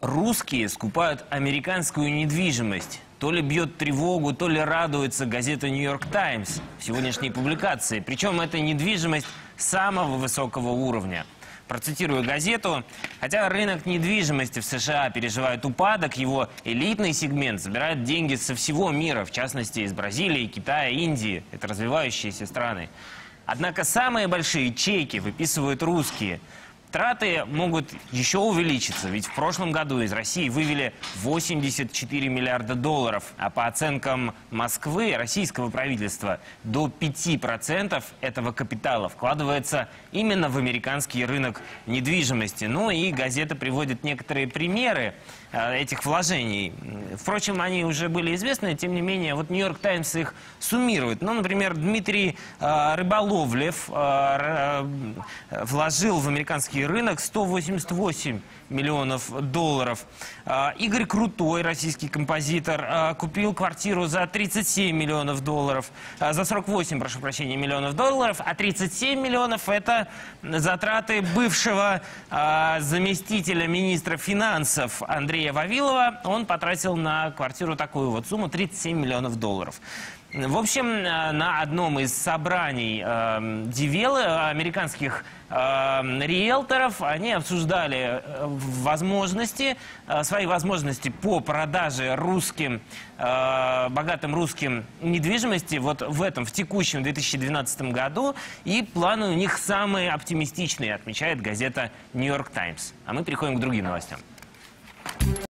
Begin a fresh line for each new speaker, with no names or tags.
Русские скупают американскую недвижимость. То ли бьет тревогу, то ли радуется газета «Нью-Йорк Таймс» в сегодняшней публикации. Причем это недвижимость самого высокого уровня. Процитирую газету. Хотя рынок недвижимости в США переживает упадок, его элитный сегмент забирает деньги со всего мира, в частности из Бразилии, Китая, Индии. Это развивающиеся страны. Однако самые большие чеки выписывают русские – Траты могут еще увеличиться, ведь в прошлом году из России вывели 84 миллиарда долларов, а по оценкам Москвы, российского правительства, до 5% этого капитала вкладывается именно в американский рынок недвижимости. Ну и газета приводит некоторые примеры э, этих вложений. Впрочем, они уже были известны, тем не менее, вот Нью-Йорк Таймс их суммирует. Ну, например, Дмитрий э, Рыболовлев э, вложил в американский российский рынок 188 миллионов долларов. А, Игорь Крутой, российский композитор, а, купил квартиру за 37 миллионов долларов, а, за 48, прошу прощения, миллионов долларов, а 37 миллионов это затраты бывшего заместителя министра финансов Андрея Вавилова. Он потратил на квартиру такую вот сумму 37 миллионов долларов. В общем, э, на одном из собраний э, Дивелы, американских э, риэлторов, они обсуждали э, возможности, э, свои возможности по продаже русским, э, богатым русским недвижимости вот в этом, в текущем 2012 году. И планы у них самые оптимистичные, отмечает газета «Нью-Йорк Таймс». А мы переходим к другим новостям.